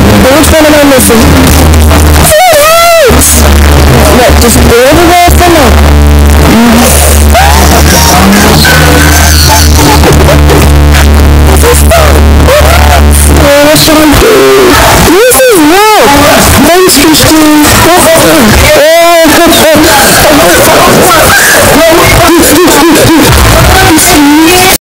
don't stand it on missing. Two! Look, just go everywhere for me. This is rough. Men's Christians.